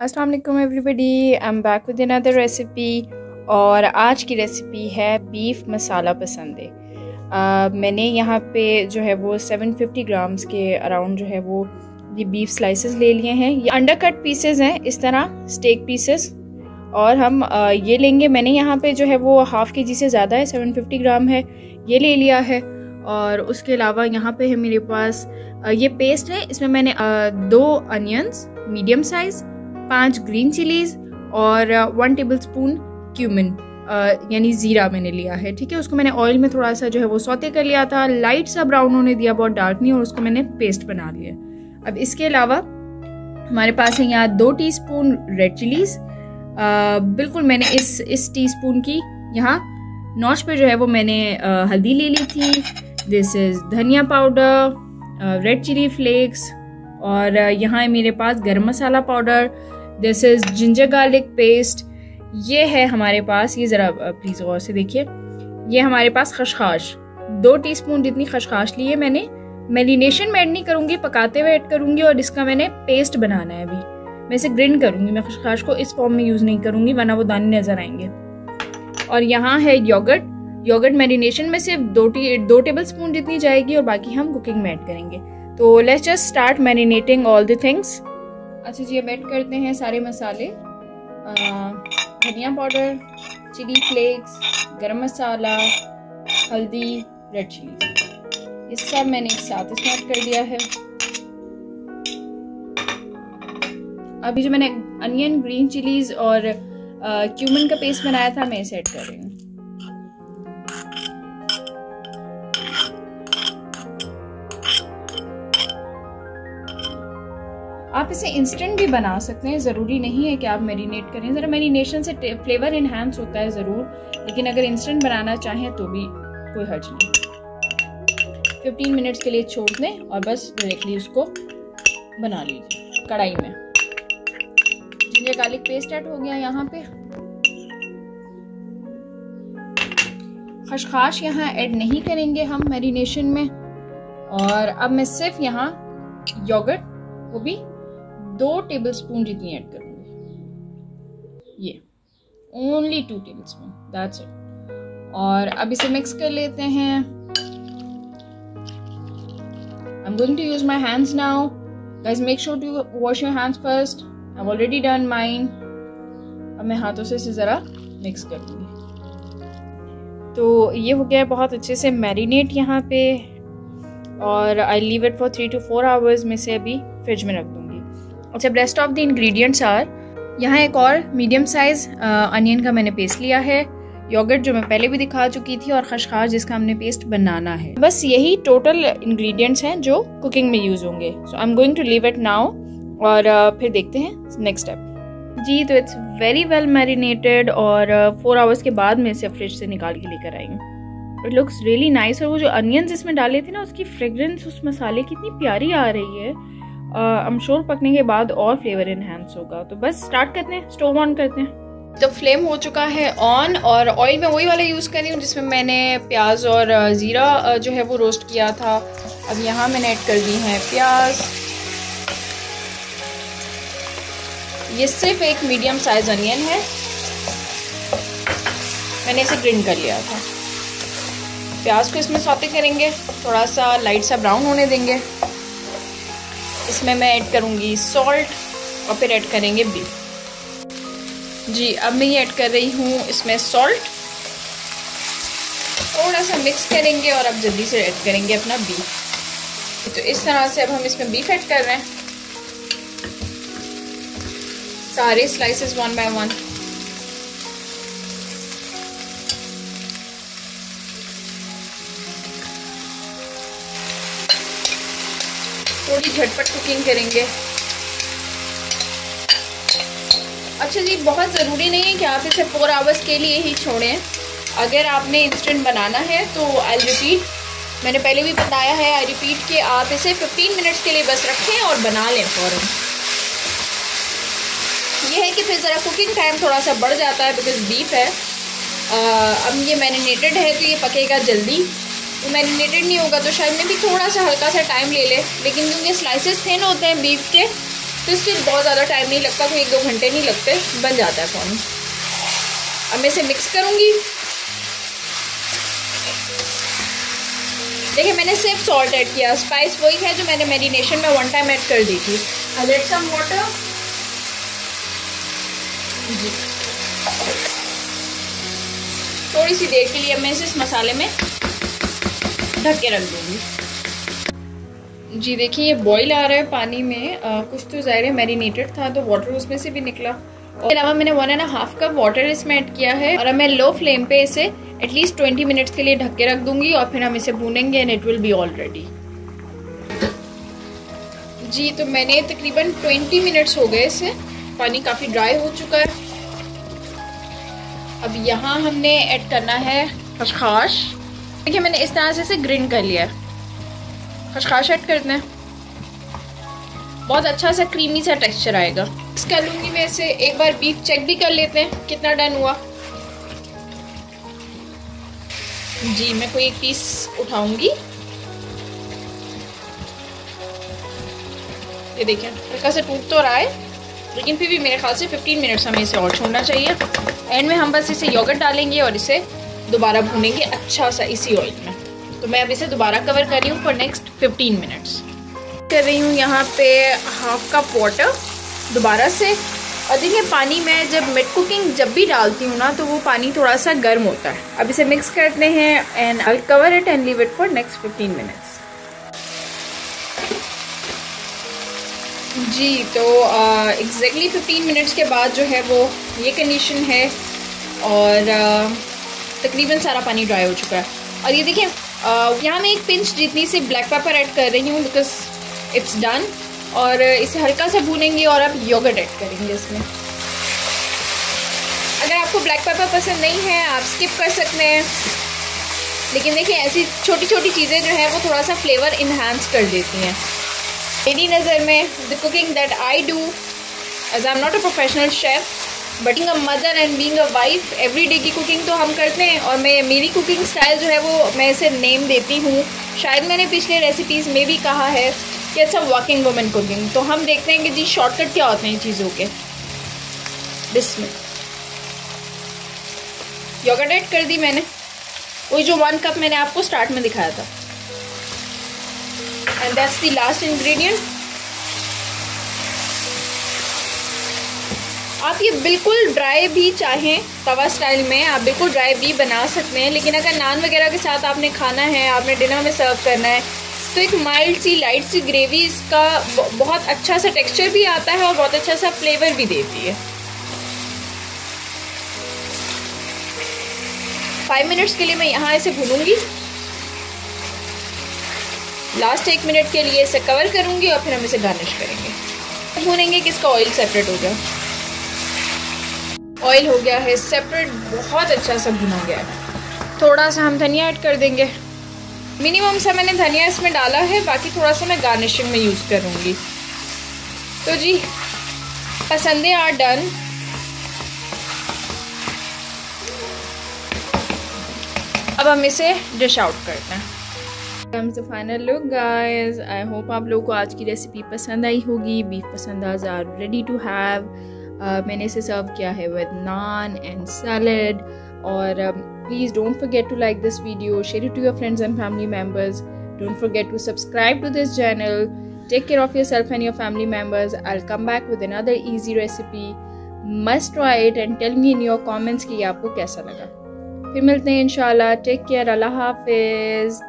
अस्सलाम वालेकुम everybody I am back with another recipe और आज की रेसिपी है बीफ मसाला पसंद uh, मैंने यहाँ पे जो है वो 750 ग्राम्स के अराउंड जो है वो ये बीफ स्लाइसेस ले लिए हैं. ये अंडर कट पीसेज हैं इस तरह स्टेक पीसेस और हम uh, ये लेंगे मैंने यहाँ पे जो है वो हाफ़ के जी से ज़्यादा है 750 ग्राम है ये ले लिया है. और उसके अलावा यहाँ पे है मेरे पास uh, ये पेस्ट है इसमें मैंने दो अनियंस मीडियम साइज़ पाँच ग्रीन चिलीज और वन टेबल स्पून क्यूमिन यानी ज़ीरा मैंने लिया है ठीक है? उसको मैंने ऑयल में थोड़ा सा जो है वो सौते कर लिया था। लाइट सा ब्राउन होने दिया बहुत डार्क नहीं और उसको मैंने पेस्ट बना लिया अब इसके अलावा हमारे पास है यहाँ दो टीस्पून रेड चिलीज बिल्कुल मैंने इस इस टीस्पून की यहाँ नौच पे जो है वो मैंने uh, हल्दी ले ली थी। दिस इज़ धनिया पाउडर रेड चिली फ्लेक्स और uh, यहाँ है मेरे पास garam masala powder this is ginger garlic paste ये है हमारे पास, ये ज़रा प्लीज़ गौर से देखिए। ये हमारे पास खशखाश। दो टीस्पून जितनी खशखाश ली है मैंने मेरीनेशन में ऐड नहीं करूँगी, पकाते हुए ऐड करूँगी और इसका मैंने पेस्ट बनाना है अभी। मैं इसे ग्रिंड करूँगी, मैं खशखाश को इस फॉर्म में यूज़ नहीं करूँगी, वरना वो दाने नज़र आएँगे। और यहाँ है योगर्ट योगर्ट मेरीनेशन में सिर्फ़ दो टी, दो टेबल स्पून जितनी जाएगी और बाकी हम कुकिंग में ऐड करेंगे। तो let's just start marinating all the things अच्छा जी, अब ऐड करते हैं सारे मसाले। धनिया पाउडर, चिली फ्लेक्स, गरम मसाला, हल्दी रेड चिली ये सब मैंने एक साथ इसमें ऐड कर दिया है। अभी जो मैंने अनियन ग्रीन चिलीज और क्यूमन का पेस्ट बनाया था, मैं इसे ऐड कर रही हूँ। आप इसे इंस्टेंट भी बना सकते हैं, ज़रूरी नहीं है कि आप मेरीनेट करें। ज़रा मेरीनेशन से फ्लेवर इन्हांस होता है ज़रूर, लेकिन अगर इंस्टेंट बनाना चाहें तो भी कोई हर्ज नहीं। 15 मिनट्स के लिए छोड़ दें और बस डायरेक्टली उसको बना लीजिए, कढ़ाई में। जिंजर गार्लिक पेस्ट ऐड हो गया यहाँ पे। खशखाश यहाँ ऐड नहीं करेंगे हम मैरिनेशन में। और अब मैं सिर्फ़ यहाँ योगर्ट वो भी दो टेबल स्पून जितनी ऐड करूँगी। ये only two tablespoon that's it और अब इसे मिक्स कर लेते हैं। I am going to use my hands now guys make sure to wash your hands first I already done mine अब मैं हाथों से इसे ज़रा मिक्स कर दूँगी तो ये हो गया है बहुत अच्छे से मैरिनेट यहाँ पे। और I leave it for three to four hours में से अभी फ्रिज में रख दूँगी। अच्छा rest of the ingredients are यहाँ एक और मीडियम साइज़ अनियन का मैंने पेस्ट लिया है योगर्ट जो मैं पहले भी दिखा चुकी थी और खशखाश जिसका हमने पेस्ट बनाना है। बस यही टोटल इंग्रेडिएंट्स हैं जो कुकिंग में यूज़ होंगे। So I am going to leave it now और uh, फिर देखते हैं नेक्स्ट स्टेप जी तो इट्स वेरी वेल मैरिनेटेड और फोर uh, आवर्स के बाद मैं इसे फ्रिज से निकाल के लेकर आई हूँ। इट लुक्स रियली नाइस और वो जो अनियंस इसमें डाले थे ना उसकी फ्रेग्रेंस उस मसाले की इतनी प्यारी आ रही है। हम श्योर पकने के बाद और फ्लेवर इनहेंस होगा। तो बस स्टार्ट करते हैं स्टोव ऑन करते हैं। तो फ्लेम हो चुका है ऑन और ऑयल में वही वाला यूज़ कर रही हूँ जिसमें मैंने प्याज और ज़ीरा जो है वो रोस्ट किया था। अब यहाँ मैंने ऐड कर दी है प्याज। ये सिर्फ़ एक मीडियम साइज़ अनियन है। मैंने इसे ग्रिंड कर लिया था। प्याज को इसमें सौते करेंगे, थोड़ा सा लाइट सा ब्राउन होने देंगे। इसमें मैं ऐड करूँगी सॉल्ट और फिर ऐड करेंगे बीफ जी, अब मैं ये ऐड कर रही हूँ इसमें सॉल्ट थोड़ा सा मिक्स करेंगे और अब जल्दी से ऐड करेंगे अपना बीफ तो इस तरह से अब हम इसमें बीफ ऐड कर रहे हैं. सारे स्लाइसेस वन बाय वन थोड़ी झटपट कुकिंग करेंगे। अच्छा जी बहुत ज़रूरी नहीं है कि आप इसे फोर आवर्स के लिए ही छोड़ें। अगर आपने इंस्टेंट बनाना है तो आई रिपीट मैंने पहले भी बताया है आई रिपीट कि आप इसे 15 मिनट्स के लिए बस रखें और बना लें फ़ौरन। ये है कि फिर ज़रा कुकिंग टाइम थोड़ा सा बढ़ जाता है बिकॉज़ बीफ है। आ, अब ये मैरिनेटेड है तो ये पकेगा जल्दी। तो मैरिनेटेड नहीं होगा तो शायद में भी थोड़ा सा हल्का सा टाइम ले ले। लेकिन क्योंकि स्लाइसेस थिन होते हैं बीफ के तो इससे बहुत ज़्यादा टाइम नहीं लगता, कोई एक दो घंटे नहीं लगते, बन जाता है फ़ोन अब मैं इसे मिक्स करूँगी। देखिए, मैंने सिर्फ़ सॉल्ट ऐड किया। स्पाइस वही है जो मैंने मैरिनेशन में वन टाइम ऐड कर दी थी। लेट सम वाटर जी। थोड़ी सी देर के लिए मैं इसे इस मसाले में ढक के रख दूँगी। जी देखिए ये बॉईल आ रहा है पानी में। आ, कुछ तो ज़ाहिर है मैरिनेटेड था तो वाटर उसमें से भी निकला। और अलावा मैंने one and half cup water इसमें ऐड किया है। और अब मैं लो फ्लेम पे इसे एटलीस्ट ट्वेंटी मिनट्स के लिए ढक के रख दूँगी और फिर हम इसे भूनेंगे and it will be all ready जी तो मैंने तकरीबन ट्वेंटी मिनट्स हो गए इसे। पानी काफ़ी ड्राई हो चुका है। अब यहाँ हमने ऐड करना है खशखाश देखिए, मैंने इस तरह से इसे ग्रिंड कर लिया है। खशखाश ऐड कर दें बहुत अच्छा सा क्रीमी सा टेक्सचर आएगा। कर लूँगी मैं इसे एक बार बीफ चेक भी कर लेते हैं, कितना डन हुआ। जी, मैं कोई एक पीस उठाऊँगी। ये देखें हल्का सा टूट तो रहा है, लेकिन फिर भी मेरे ख्याल से 15 मिनट्स हमें इसे और छोड़ना चाहिए। एंड में हम बस इसे योगर्ट डालेंगे और इसे दोबारा भूनेंगे अच्छा सा इसी ऑयल में। तो मैं अब इसे दोबारा कवर कर रही हूँ फॉर नेक्स्ट 15 मिनट्स कर रही हूँ यहाँ पे हाफ़ कप वाटर दोबारा से। और देखिए पानी में जब मिड कुकिंग जब भी डालती हूँ ना तो वो पानी थोड़ा सा गर्म होता है। अब इसे मिक्स करते हैं and I cover it and leave it for next fifteen minutes जी तो एग्जैक्टली फिफ्टीन मिनट्स के बाद जो है वो ये कंडीशन है। और uh, तकरीबन सारा पानी ड्राई हो चुका है। और ये देखिए यहाँ मैं एक पिंच जितनी सी ब्लैक पेपर ऐड कर रही हूँ बिकॉज़ इट्स डन और इसे हल्का सा भूनेंगे और आप योगर्ट ऐड करेंगे इसमें। अगर आपको ब्लैक पेपर पसंद नहीं है, आप स्किप कर सकते हैं। लेकिन देखिए, ऐसी छोटी छोटी चीज़ें जो है, वो थोड़ा सा फ्लेवर इन्हांस कर देती हैं। मेरी नज़र में the cooking that I do as I am not a professional chef but a mother and being a wife every day की कुकिंग तो हम करते हैं और मैं, मेरी कुकिंग स्टाइल जो है वो मैं इसे नेम देती हूँ। शायद मैंने पिछले रेसिपीज़ में भी कहा है कि अच्छा वर्किंग वुमेन कुकिंग तो हम देखते हैं कि जी शॉर्टकट क्या होते हैं चीज़ों के। बिस्मिल योगर्ट ऐड कर दी मैंने। वही जो वन कप मैंने आपको स्टार्ट में दिखाया था। And that's the last ingredient आप ये बिल्कुल ड्राई भी चाहें, तवा स्टाइल में, आप बिल्कुल ड्राई भी बना सकते हैं, लेकिन अगर नान वगैरह के साथ आपने खाना है, आपने डिनर में सर्व करना है तो एक माइल्ड सी लाइट सी ग्रेवी इसका बहुत अच्छा सा टेक्सचर भी आता है और बहुत अच्छा सा फ्लेवर भी देती है। फाइव मिनट्स के लिए मैं यहाँ इसे भूनूँगी। लास्ट एक मिनट के लिए इसे कवर करूँगी और फिर हम इसे गार्निश करेंगे। भूनेंगे कि इसका ऑयल सेपरेट हो गया ऑयल हो गया है सेपरेट बहुत अच्छा सा भुना गया है। थोड़ा सा हम धनिया ऐड कर देंगे। मिनिमम सा मैंने धनिया इसमें डाला है, बाकी थोड़ा सा मैं गार्निशिंग में यूज़ करूँगी। तो जी, पसंदे आर डन अब हम इसे डिश आउट करते हैं। Comes the final look, guys. I hope आप लोगों को आज की रेसिपी पसंद आई होगी। Beef pasandas are ready to have मैंने इसे सर्व किया है विद नान एंड सैलड और please don't forget to like this video share to your friends and family members don't forget to subscribe to this channel take care of yourself and your family members I come back with another easy recipe must try it and tell me in your comments कि आपको कैसा लगा। फिर मिलते हैं इन take care अल्लाह हाफिज़.